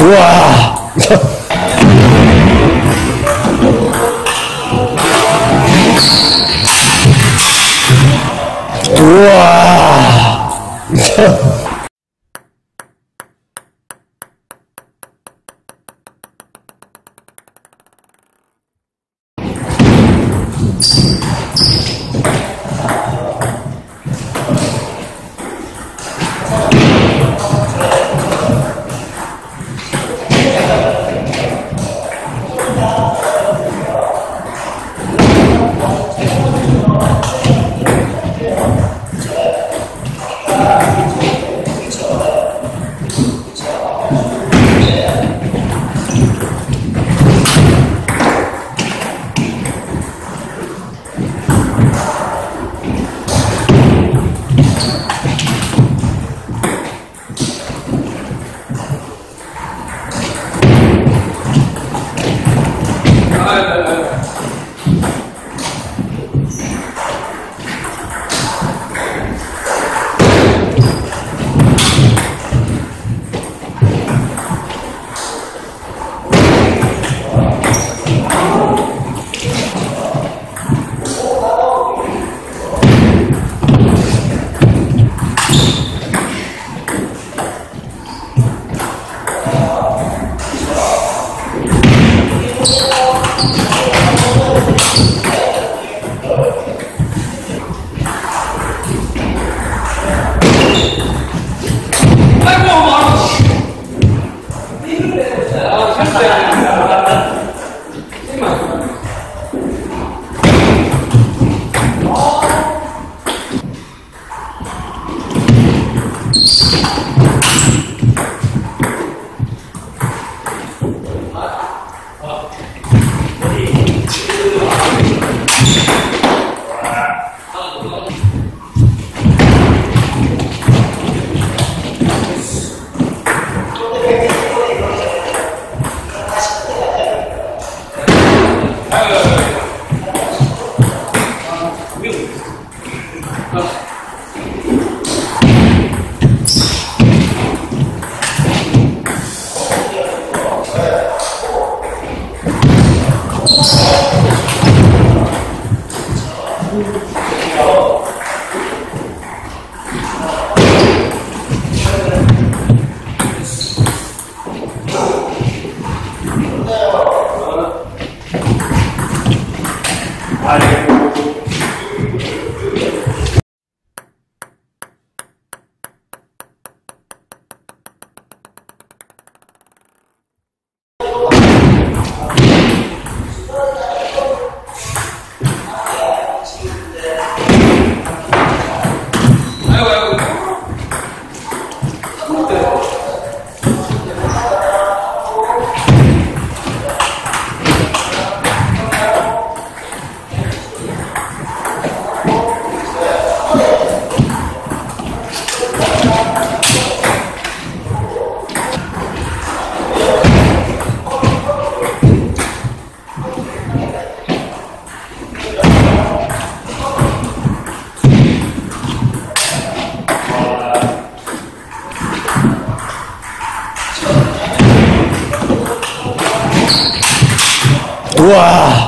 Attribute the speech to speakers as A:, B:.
A: 우와. 우와. Thank you. 哇。